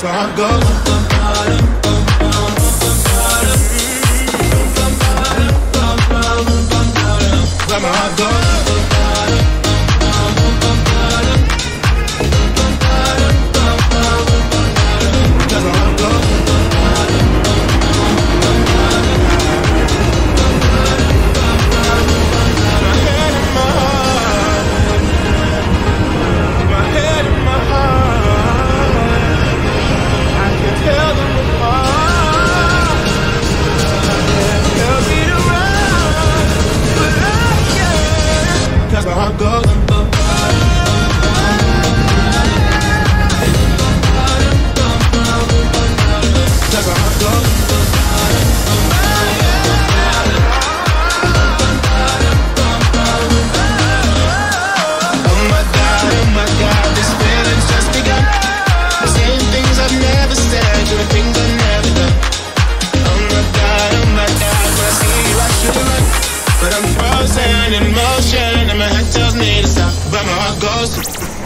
Goes. Where my heart goes.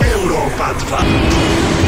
Európa 2.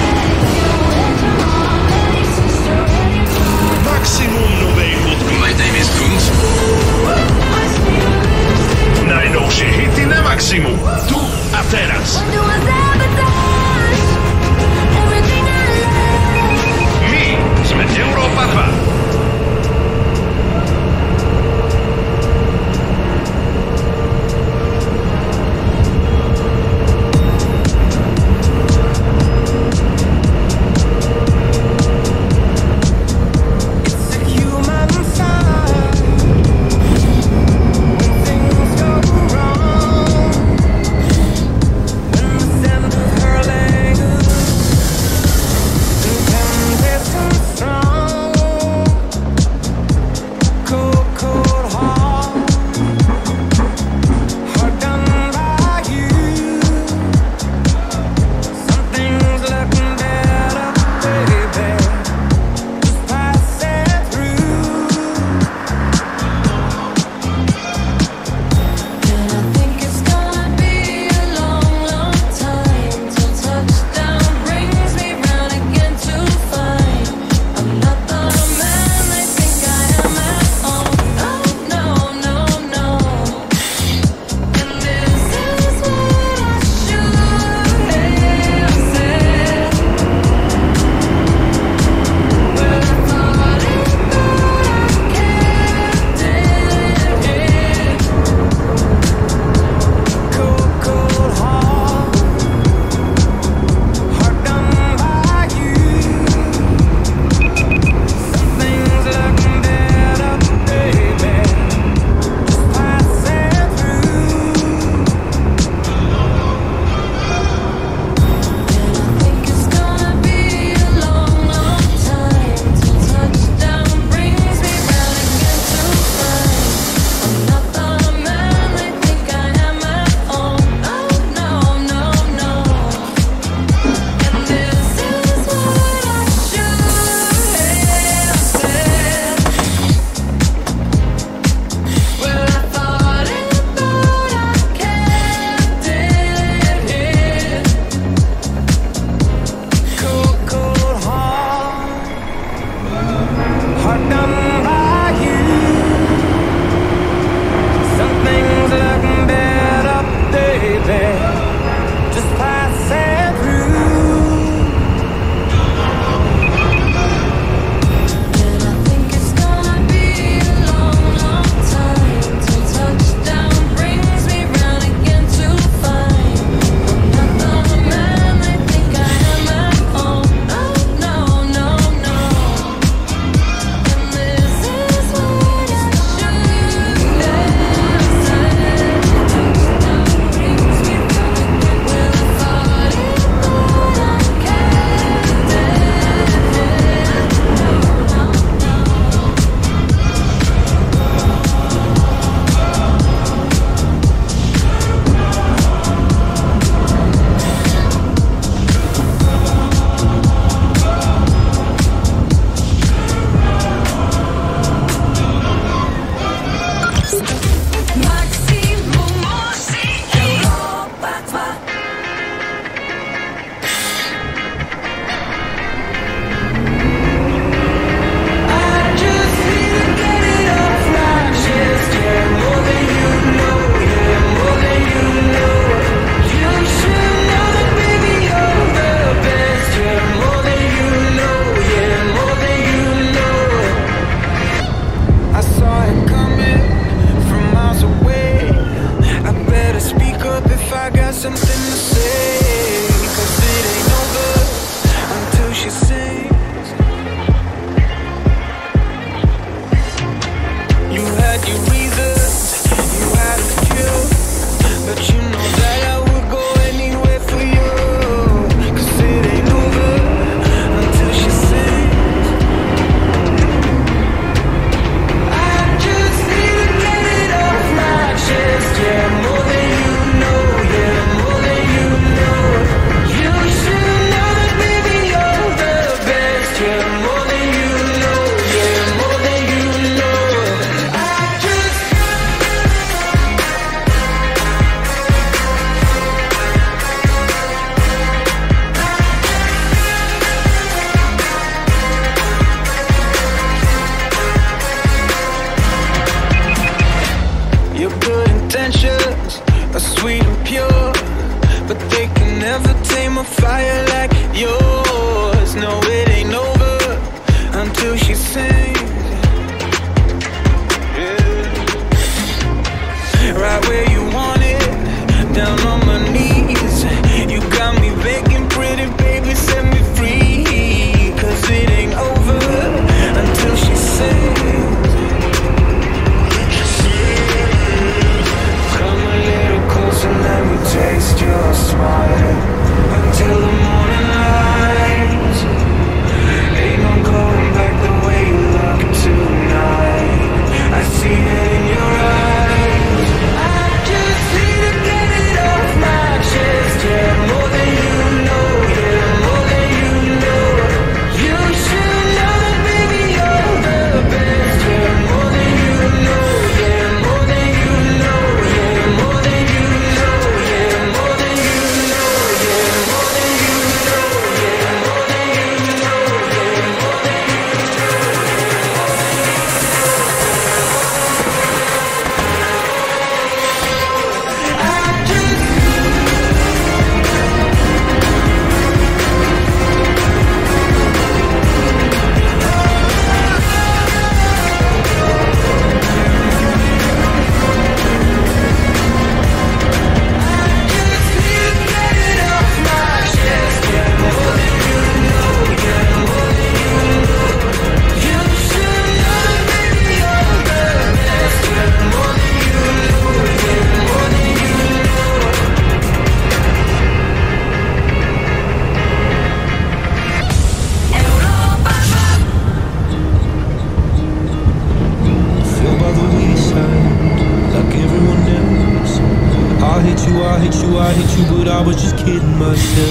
you.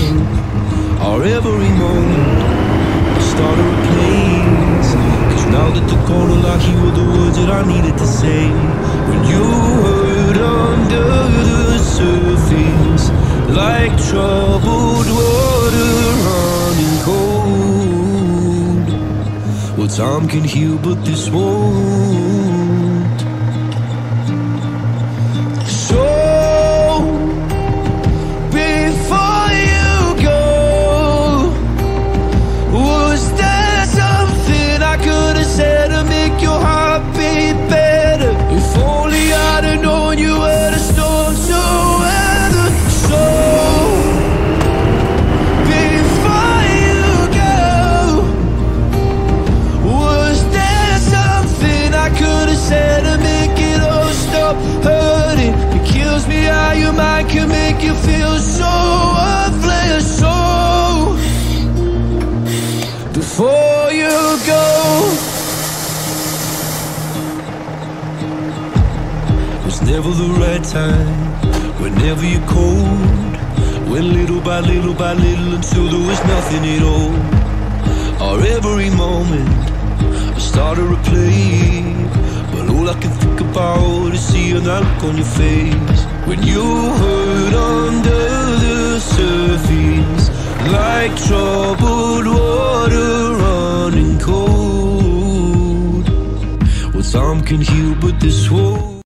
pain, our every moment, I start of a planes. Cause now that the corner locked, you were the words that I needed to say. When you heard under the surface, like troubled water running cold. Well, time can heal, but this won't. never the right time, whenever you're cold. Went little by little by little until there was nothing at all. Or every moment, I started to play. But all I can think about is seeing that look on your face. When you hurt under the surface, like troubled water running cold. Well, some can heal, but this wound.